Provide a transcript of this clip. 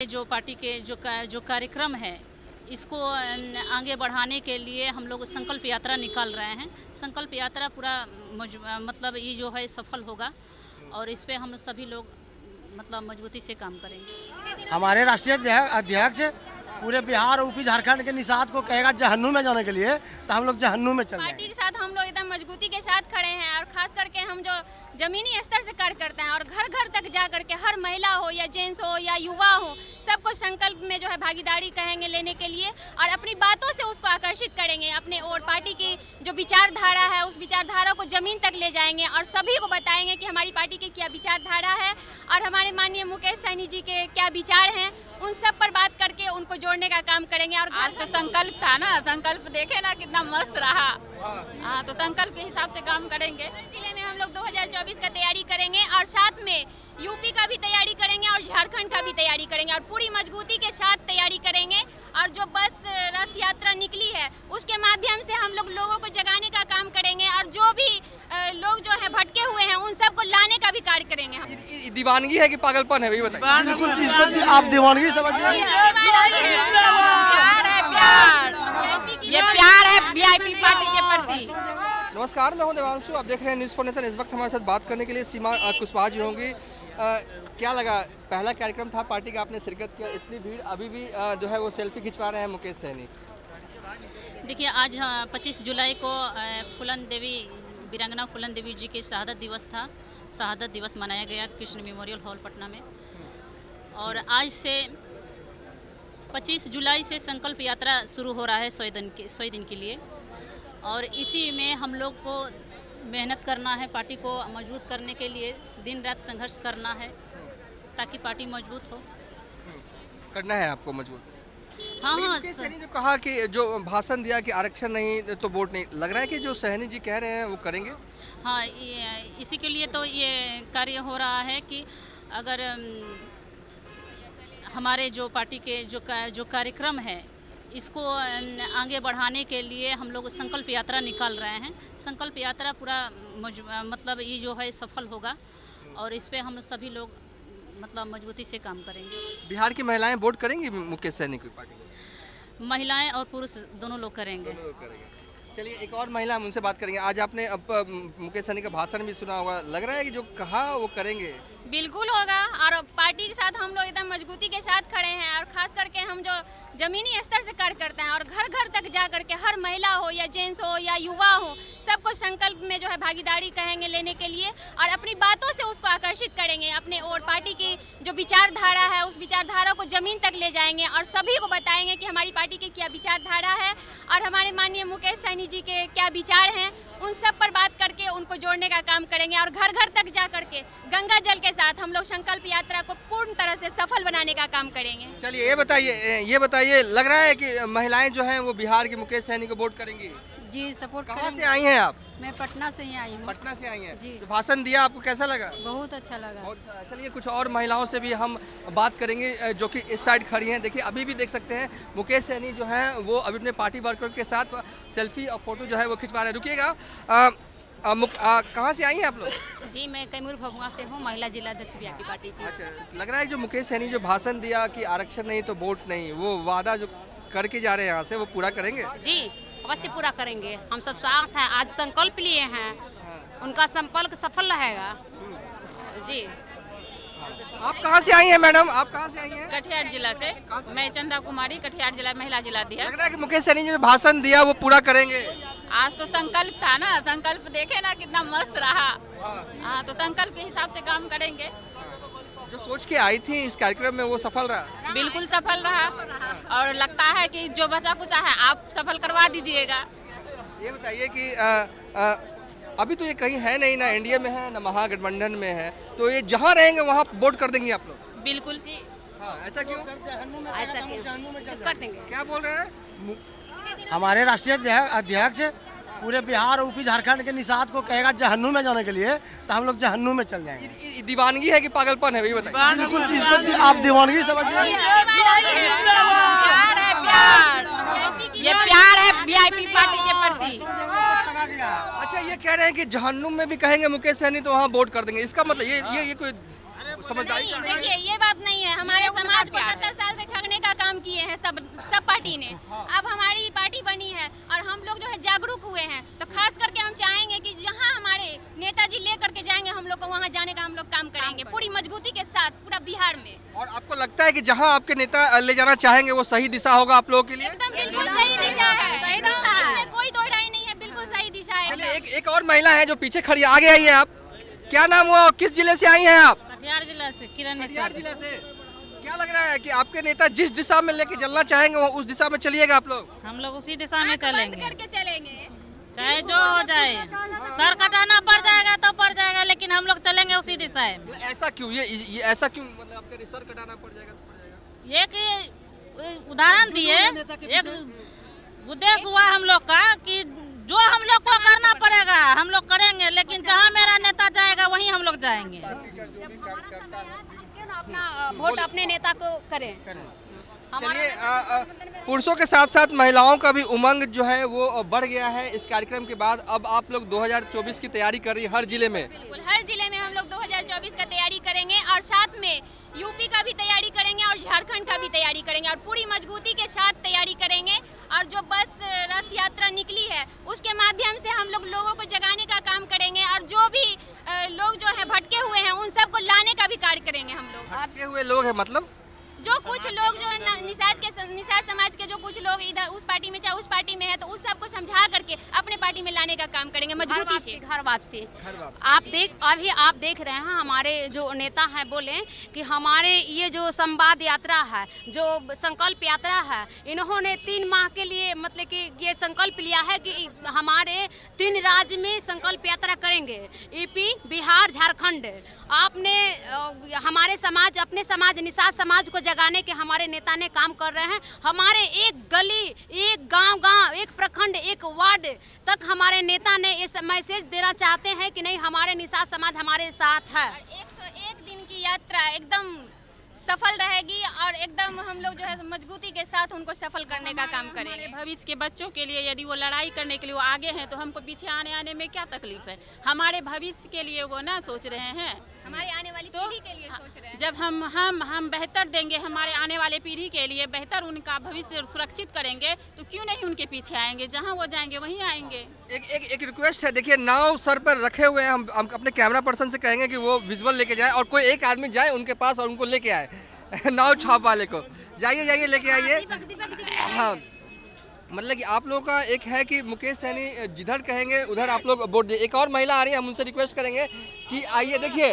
जो पार्टी के जो का, जो कार्यक्रम है इसको आगे बढ़ाने के लिए हम लोग संकल्प यात्रा निकाल रहे हैं। संकल्प यात्रा पूरा मतलब ये जो है सफल होगा और इस पे हम सभी लोग मतलब मजबूती से काम करेंगे। हमारे राष्ट्रीय अध्यक्ष पूरे बिहार यूपी झारखंड के निषाद को कहेगा जहन्नू में जाने के लिए तो हम लोग जहन्नू में चल पार्टी के साथ हम लोग एकदम मजबूती के साथ खड़े हैं और खास करके हम जो जमीनी स्तर से कार्य करते हैं और घर घर तक जा करके हर महिला हो या जेंट्स हो या युवा हो सबको संकल्प में जो है भागीदारी कहेंगे लेने के लिए और अपनी बातों से उसको आकर्षित करेंगे। अपने और पार्टी की जो विचारधारा है उस विचारधारा को ज़मीन तक ले जाएँगे और सभी को बताएँगे कि हमारी पार्टी की क्या विचारधारा है और हमारे माननीय मुकेश सैनी जी के क्या विचार हैं उन सब पर बात करके उनको जोड़ने का काम करेंगे और आज तो संकल्प था ना संकल्प देखे ना कितना मस्त रहा। हाँ। तो संकल्प के हिसाब से काम करेंगे। ज़िले में हम लोग 2024 का तैयारी करेंगे और साथ में यूपी का भी तैयारी करेंगे और झारखंड का भी तैयारी करेंगे और पूरी मजबूती के साथ तैयारी करेंगे और जो बस रथ यात्रा निकली है उसके माध्यम से हम लोग लोगों को जगाने का काम करेंगे और जो भी लोग जो है भटके हुए हैं उन सबको लाने का भी कार्य करेंगे हम। दीवानगी है कि पागलपन है बिल्कुल इसको आप दीवानगी समझिए प्यार है प्यार। है। वीआईपी पार्टी के प्रति। नमस्कार मैं हूँ देवांशु। आप देख रहे हैं न्यूज़ फोर नेशन इस वक्त हमारे साथ बात करने के लिए सीमा कुशवाहा जी होंगी। क्या लगा पहला कार्यक्रम था पार्टी का आपने शिरकत किया इतनी भीड़ अभी भी अ, जो है वो सेल्फी खिंचवा रहे हैं मुकेश सैनी देखिए आज पच्चीस जुलाई को फूलन देवी वीरांगना फूलन देवी जी के शहादत दिवस था। शहादत दिवस मनाया गया कृष्ण मेमोरियल हॉल पटना में। और आज से 25 जुलाई से संकल्प यात्रा शुरू हो रहा है सौ दिन के सौ दिन के लिए। और इसी में हम लोग को मेहनत करना है पार्टी को मज़बूत करने के लिए दिन रात संघर्ष करना है ताकि पार्टी मज़बूत हो। करना है आपको मज़बूत? हाँ हाँ मुकेश स- जो कहा कि जो भाषण दिया कि आरक्षण नहीं तो वोट नहीं लग रहा है कि जो सहनी जी कह रहे हैं वो करेंगे? हाँ इसी के लिए तो ये कार्य हो रहा है कि अगर हमारे जो पार्टी के जो का, जो कार्यक्रम है इसको आगे बढ़ाने के लिए हम लोग संकल्प यात्रा निकाल रहे हैं। संकल्प यात्रा पूरा मतलब ये जो है सफल होगा और इस पर हम सभी लोग मतलब मजबूती से काम करेंगे। बिहार की महिलाएँ वोट करेंगी मुकेश सैनी की पार्टी महिलाएँ और पुरुष दोनों लोग करेंगे। चलिए एक और महिला हम उनसे बात करेंगे। आज आपने अब मुकेश सैनी का भाषण भी सुना होगा। लग रहा है कि जो कहा वो करेंगे। बिल्कुल होगा और पार्टी के साथ हम लोग एकदम मजबूती के साथ खड़े हैं और खास जो जमीनी स्तर से कार्य करते हैं और घर घर तक जा करके हर महिला हो या जेंट्स हो या युवा हो, सबको संकल्प में जो है भागीदारी कहेंगे लेने के लिए और अपनी बातों से उसको आकर्षित करेंगे। अपने और पार्टी की जो विचारधारा है, उस विचारधारा को ज़मीन तक ले जाएँगे और सभी को बताएँगे कि हमारी पार्टी की क्या विचारधारा है और हमारे माननीय मुकेश सैनी जी के क्या विचार हैं। उन सब पर बात करके, उनको जोड़ने का काम करेंगे और घर घर तक जा करके गंगा जल के साथ हम लोग संकल्प यात्रा को पूर्ण तरह से सफल बनाने का काम करेंगे। चलिए, ये बताइए ये बताइए, लग रहा है कि महिलाएँ जो हैं, वो बिहार के मुकेश सहनी को वोट करेंगी? जी सपोर्ट कहाँ से आई हैं आप? मैं पटना से ही आई हूँ। पटना से आई हैं? जी। तो भाषण दिया आपको कैसा लगा? बहुत अच्छा लगा। बहुत अच्छा। चलिए कुछ और महिलाओं से भी हम बात करेंगे जो कि इस साइड खड़ी हैं। देखिए अभी भी देख सकते हैं मुकेश सैनी जो हैं वो अभी अपने पार्टी वर्कर के साथ सेल्फी और फ़ोटो जो है वो खिंचवा रहे हैं। रुकिएगा। अ, अ, अ, कहाँ से आई हैं आप लोग? जी मैं कैमूर भभुआ से हूँ महिला जिला अध्यक्ष बीजेपी पार्टी की। अच्छा लग रहा है जो मुकेश सैनी जो भाषण दिया कि आरक्षण नहीं तो वोट नहीं वो वादा जो करके जा रहे हैं यहाँ से वो पूरा करेंगे? जी अवश्य पूरा करेंगे। हम सब साथ हैं आज संकल्प लिए हैं। उनका संपर्क सफल रहेगा। जी। आप कहाँ से आई हैं मैडम? आप कहाँ से आई हैं? कटिहार जिला से। मैं चंदा कुमारी कटिहार जिला महिला जिला दिया लग रहा है कि मुकेश सैनी जो भाषण दिया वो पूरा करेंगे। आज तो संकल्प था ना। संकल्प देखे ना कितना मस्त रहा। हाँ तो संकल्प के हिसाब से काम करेंगे। जो सोच के आई थी इस कार्यक्रम में वो सफल रहा? बिल्कुल सफल रहा। और लगता है कि जो बचा कुचा है आप सफल करवा दीजिएगा। ये बताइए कि अ, अ, अभी तो ये कहीं है नहीं ना इंडिया में है ना महागठबंधन में है। तो ये जहाँ रहेंगे वहाँ वोट कर देंगे आप लोग? बिल्कुल। हाँ ऐसा क्यों? ऐसा क्यों? कर देंगे। क्या बोल रहे हैं? हमारे राष्ट्रीय अध्यक्ष पूरे बिहार और यूपी झारखंड के निषाद को कहेगा जहन्नू में जाने के लिए तो हम लोग जहन्नू में चल जाएँगे। दीवानगी है कि पागलपन है वही बताइए। बिल्कुल इसको आप दीवानगी समझिए। प्यार। ये प्यार है वीआईपी पार्टी के प्रति। अच्छा ये कह रहे हैं कि जहन्नुम में भी कहेंगे मुकेश सहनी तो वहाँ वोट कर देंगे। इसका मतलब ये ये ये कोई समझदारी नहीं देखिए ये बात नहीं है। हमारे समाज को सत्तर साल से ठगने का काम किए हैं सब सब पार्टी ने। अब हमारी पार्टी बनी है और हम लोग जो है जागरूक हुए हैं। तो खास करके हम चाहेंगे कि जहाँ हमारे नेताजी ले करके जाएँगे हम लोग को वहाँ जाने का हम लोग काम करेंगे पूरी मजबूती के साथ पूरा बिहार में। और आपको लगता है कि जहाँ आपके नेता ले जाना चाहेंगे वो सही दिशा होगा आप लोगों के लिए? एकदम बिल्कुल सही दिशा है। इसमें कोई दो राय नहीं है बिल्कुल सही दिशा है एक एक और महिला है जो पीछे खड़ी आगे आई है आप। क्या नाम हुआ और किस ज़िले से आई हैं आप? कटिहार जिला से किरण कटिहार ज़िले से। क्या लग रहा है कि आपके नेता जिस दिशा में लेके चलना चाहेंगे वो उस दिशा में चलिएगा आप लोग? हम लोग उसी दिशा में चलेंगे। करके चलेंगे। चाहे जो हो जाए। सर कटाना पड़ जाएगा तो पड़ जाएगा लेकिन हम लोग चलेंगे उसी दिशा में। मतलब ऐसा क्यों? ये ये ऐसा क्यों? मतलब आपके सर कटाना पड़ जाएगा तो पड़ जाएगा। ये कि उदाहरण दिए एक उद्देश्य हुआ हम लोग का कि जो हम लोग को करना पड़ेगा हम लोग करेंगे लेकिन जहाँ मेरा नेता जाएगा वहीं हम लोग जाएँगे। अपना वोट अपने नेता को करें। चलिए पुरुषों के साथ साथ महिलाओं का भी उमंग जो है वो बढ़ गया है। इस कार्यक्रम के बाद अब आप लोग 2024 की तैयारी कर रही है हर ज़िले में। बिल्कुल हर ज़िले में हम लोग 2024 का तैयारी करेंगे और साथ में यूपी का भी तैयारी करेंगे और झारखंड का भी तैयारी करेंगे और पूरी मजबूती के साथ तैयारी करेंगे। और जो बस, रथ यात्रा निकली है, उसके माध्यम से हम लोग लोगों को जगाने का काम करेंगे और जो भी लोग जो है, भटके हुए हैं, उन सबको लाने का भी कार्य करेंगे हम लोग। भटके हुए लोग हैं मतलब? जो कुछ लोग जो है निषाद के निषाद समाज के जो कुछ लोग इधर उस पार्टी में चाहे उस पार्टी में है तो उस सबको समझा करके अपने पार्टी में लाने का काम करेंगे। मजबूती से। घर वापसी। आप देख अभी आप देख रहे हैं हमारे जो नेता हैं बोले कि हमारे ये जो संवाद यात्रा है जो संकल्प यात्रा है इन्होंने तीन माह के लिए मतलब कि ये संकल्प लिया है कि हमारे तीन राज्य में संकल्प यात्रा करेंगे। यूपी बिहार झारखंड। आपने हमारे समाज अपने समाज निषाद समाज को जगाने के हमारे नेता ने काम कर रहे हैं। हमारे एक गली एक गाँव गाँव एक प्रखंड एक वार्ड तक हमारे नेता ने इस मैसेज देना चाहते हैं कि नहीं हमारे निषाद समाज हमारे साथ है। एक सौ एक दिन की यात्रा एकदम सफल रहेगी और एकदम हम लोग जो है मजबूती के साथ उनको सफल करने का काम करेंगे। भविष्य के बच्चों के लिए यदि वो लड़ाई करने के लिए वो आगे हैं तो हमको पीछे आने आने में क्या तकलीफ़ है? हमारे भविष्य के लिए वो ना सोच रहे हैं। हमारे आने वाली जब हम हम हम बेहतर देंगे हमारे आने वाले पीढ़ी के लिए बेहतर उनका भविष्य सुरक्षित करेंगे तो क्यों नहीं उनके पीछे आएँगे? जहाँ वो जाएँगे वहीं आएँगे। एक एक एक रिक्वेस्ट है देखिए नाव सर पर रखे हुए हैं हम हम अपने कैमरा पर्सन से कहेंगे कि वो विजुअल लेके जाए और कोई एक आदमी जाए उनके पास और उनको लेके आए नाव छाप वाले को। जाइए जाइए लेके आइए। हाँ मतलब कि आप लोगों का एक है कि मुकेश सैनी जिधर कहेंगे उधर आप लोग वोट दिए एक और महिला आ रही है हम उनसे रिक्वेस्ट करेंगे कि आइए देखिए।